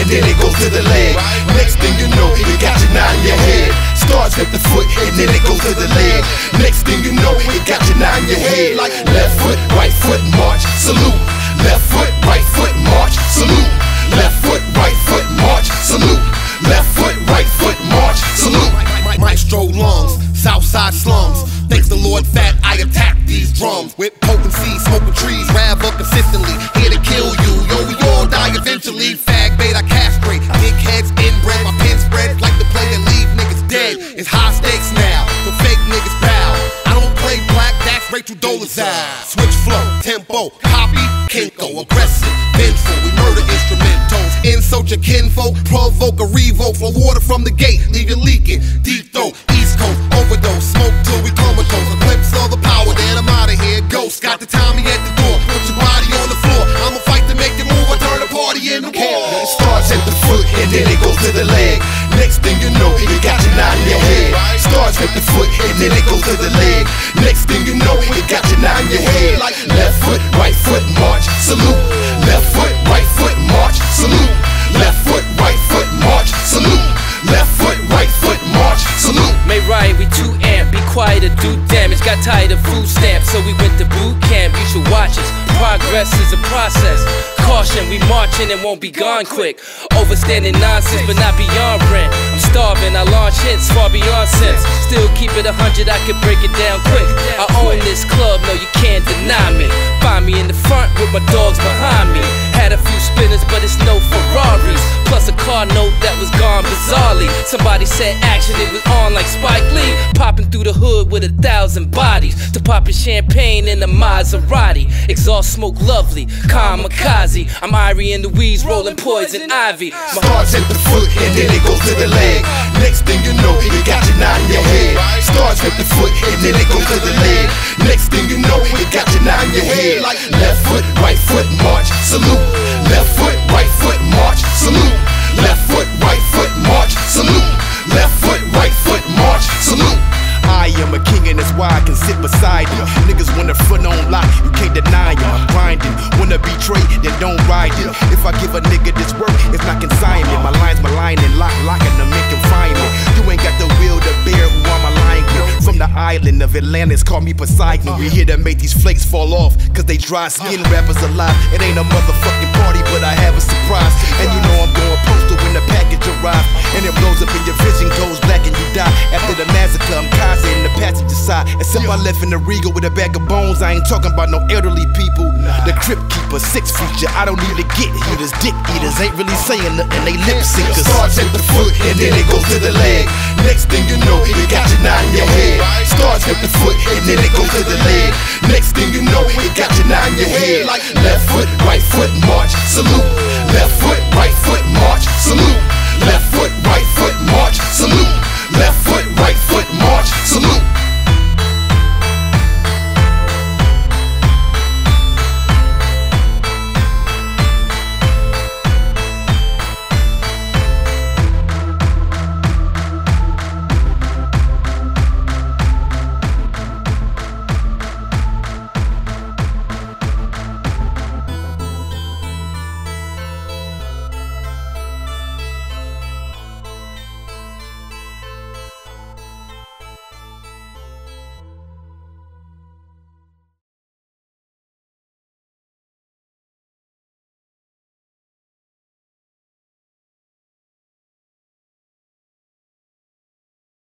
and then it goes to the leg. Next thing you know, you got your nine in your head. Starts with the foot and then it goes to the leg. Next thing you know, you got your nine in your head. Like left foot, right foot, march, salute. Left foot, right foot, march, salute. Left foot, right foot, march, salute. Left foot, right foot, march, salute. Maestro lungs, Southside slums. Thanks the Lord Phat, I attack these drums with potency, smoking trees, rev up consistently. Here to kill you, yo, all die eventually. Fag bait, I castrate. Dickheads inbred, my pen spread like the play that leave niggas dead. It's high stakes now, so fake niggas bow. I don't play black, that's Rachel Dolezal. Switch flow, tempo, copy, Kinko, aggressive, vengeful. We murder instrumentals, insult your kinfolk, provoke a revoke, flow water from the gate, leave you leaking. Deep throat, East Coast, overdose, smoke till we comatose. A glimpse of the power, then it goes to the leg. Next thing you know, you got your nine in your head. Starts with the foot and then it goes to the leg. Next thing you know, you got your nine in your head. Like left foot, right foot, march, salute. Left foot, right foot, march, salute. Left foot, right foot, march, salute. Left foot, right foot, march, salute. May riot, we too amp, be quiet or do damage. Got tired of food stamps, so we went to boot Progress is a process. Caution, we marching and won't be gone quick. Overstanding nonsense, but not beyond rent. I'm starving, I launch hits far beyond sense. Still keep it a hundred, I can break it down quick. I own this club, no, you can't deny me. Find me in the front with my dogs behind me. Had a few spinners, but it's no Ferraris. Car note that was gone bizarrely. Somebody said action, it was on like Spike Lee. Popping through the hood with a thousand bodies. To popping champagne in a Maserati. Exhaust smoke lovely, kamikaze. I'm Irie in the weeds, rolling poison ivy. My Starts at the foot and then it goes to the leg. Next thing you know, you got your nine in your head. Starts with the foot and then it goes to the leg. Next thing you know, you got your nine in your head. Like left foot, right foot, march, salute. Left foot, sit beside you. Niggas wanna front on lock, you can't deny him. I'm grinding, wanna betray, then don't ride it. If I give a nigga this work, it's not consignment. My lines, my line and lock, locking them in confinement. You ain't got the will to bear who I'm aligned with. From the island of Atlantis, call me Poseidon. We here to make these flakes fall off, cause they dry skin rappers alive. It ain't a motherfucking party, but I have a surprise. And you know I'm left in the Regal with a bag of bones. I ain't talking about no elderly people. The Crypt Keeper, six feature. I don't need to get heaters. Dick eaters ain't really saying nothing. They lip syncers. Starts at the foot and then it goes to the leg. Next thing you know, you got your nine in your head. Starts with the foot and then it goes to the leg. Next thing you know, you got your nine in your head. Like left foot, right foot, march, salute. Left foot, right foot, march, salute. Left foot, right foot, march, salute.